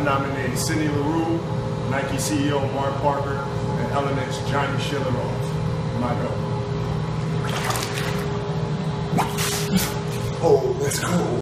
I nominated Cindy LaRue, Nike CEO Mark Parker, and Element's Johnny Schiller My go. Oh, that's cool.